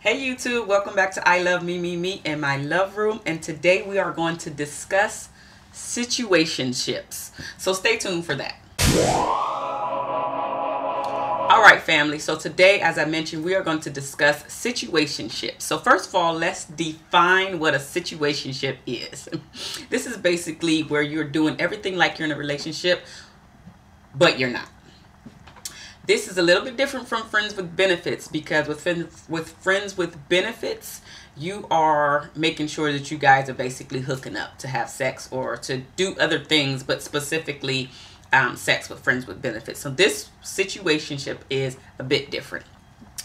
Hey YouTube, welcome back to I Love Me Me Me in my love room and today we are going to discuss situationships. So stay tuned for that. All right family, so today as I mentioned we are going to discuss situationships. So first of all, let's define what a situationship is. This is basically where you're doing everything like you're in a relationship but you're not. This is a little bit different from friends with benefits because with friends with friends with benefits, you are making sure that you guys are basically hooking up to have sex or to do other things, but specifically um, sex with friends with benefits. So this situationship is a bit different.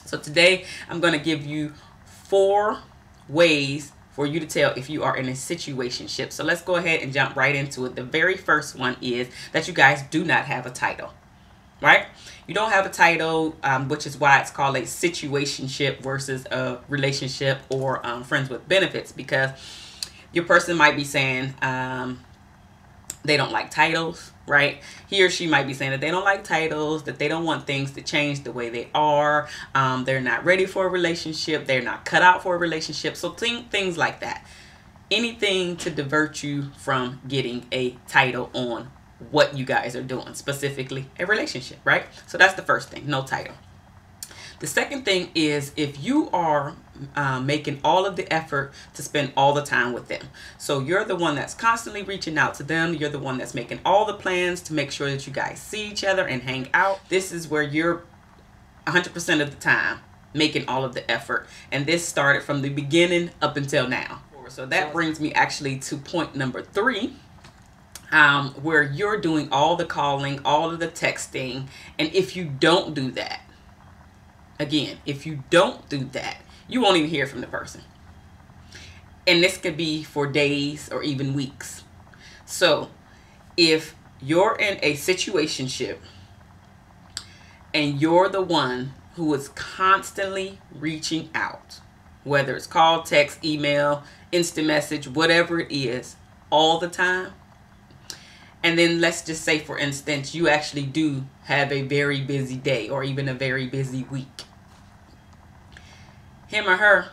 So today I'm going to give you four ways for you to tell if you are in a situationship. So let's go ahead and jump right into it. The very first one is that you guys do not have a title, right? You don't have a title, um, which is why it's called a situationship versus a relationship or um, friends with benefits because your person might be saying um, they don't like titles, right? He or she might be saying that they don't like titles, that they don't want things to change the way they are. Um, they're not ready for a relationship. They're not cut out for a relationship. So th things like that. Anything to divert you from getting a title on what you guys are doing, specifically a relationship, right? So that's the first thing, no title. The second thing is if you are um, making all of the effort to spend all the time with them. So you're the one that's constantly reaching out to them. You're the one that's making all the plans to make sure that you guys see each other and hang out. This is where you're 100% of the time making all of the effort. And this started from the beginning up until now. So that brings me actually to point number three um, where you're doing all the calling, all of the texting. And if you don't do that, again, if you don't do that, you won't even hear from the person. And this could be for days or even weeks. So if you're in a situationship and you're the one who is constantly reaching out, whether it's call, text, email, instant message, whatever it is, all the time, and then let's just say, for instance, you actually do have a very busy day or even a very busy week. Him or her,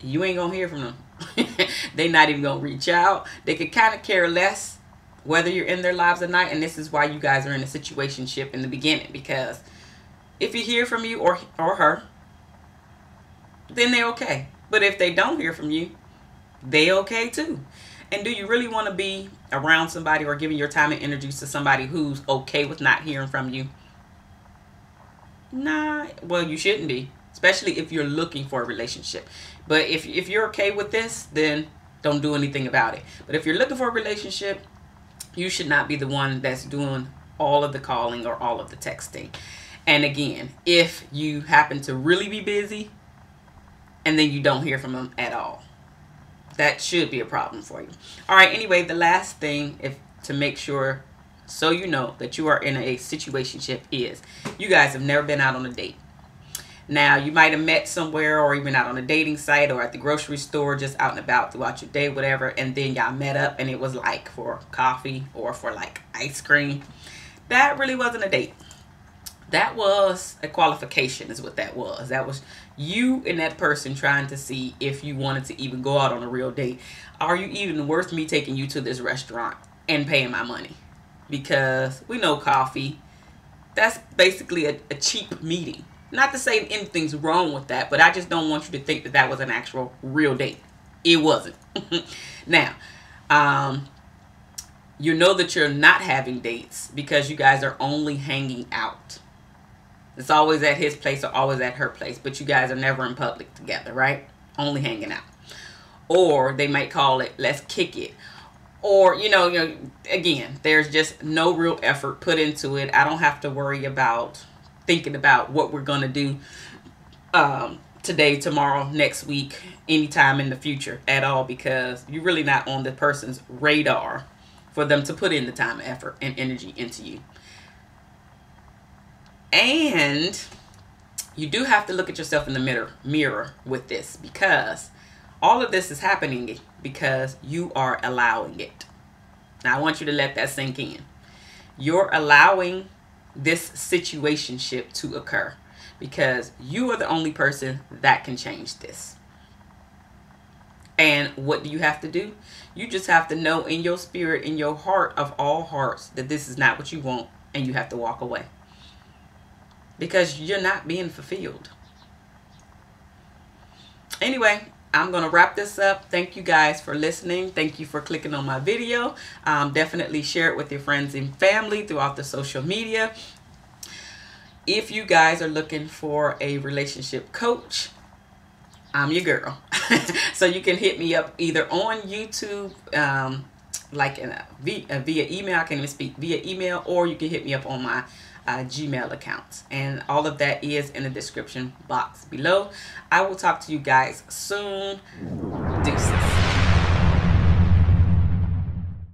you ain't going to hear from them. they not even going to reach out. They could kind of care less whether you're in their lives or not. And this is why you guys are in a situationship in the beginning. Because if you hear from you or, or her, then they're okay. But if they don't hear from you, they okay too. And do you really want to be around somebody or giving your time and energy to somebody who's okay with not hearing from you? Nah, well, you shouldn't be, especially if you're looking for a relationship. But if, if you're okay with this, then don't do anything about it. But if you're looking for a relationship, you should not be the one that's doing all of the calling or all of the texting. And again, if you happen to really be busy and then you don't hear from them at all, that should be a problem for you. All right, anyway, the last thing if to make sure so you know that you are in a situationship is you guys have never been out on a date. Now, you might have met somewhere or even out on a dating site or at the grocery store, just out and about throughout your day, whatever, and then y'all met up and it was like for coffee or for like ice cream. That really wasn't a date that was a qualification is what that was. That was you and that person trying to see if you wanted to even go out on a real date. Are you even worth me taking you to this restaurant and paying my money? Because we know coffee that's basically a, a cheap meeting. Not to say anything's wrong with that but i just don't want you to think that that was an actual real date. It wasn't. Now um you know that you're not having dates because you guys are only hanging out it's always at his place or always at her place, but you guys are never in public together, right? Only hanging out. Or they might call it, let's kick it. Or, you know, you know, again, there's just no real effort put into it. I don't have to worry about thinking about what we're going to do um, today, tomorrow, next week, anytime in the future at all because you're really not on the person's radar for them to put in the time, effort, and energy into you. And you do have to look at yourself in the mirror, mirror with this because all of this is happening because you are allowing it. Now I want you to let that sink in. You're allowing this situationship to occur because you are the only person that can change this. And what do you have to do? You just have to know in your spirit, in your heart of all hearts, that this is not what you want and you have to walk away. Because you're not being fulfilled. Anyway, I'm going to wrap this up. Thank you guys for listening. Thank you for clicking on my video. Um, definitely share it with your friends and family throughout the social media. If you guys are looking for a relationship coach, I'm your girl. so you can hit me up either on YouTube, um, like in a, via, email. I can't even speak via email, or you can hit me up on my uh, Gmail accounts. And all of that is in the description box below. I will talk to you guys soon. Deuces.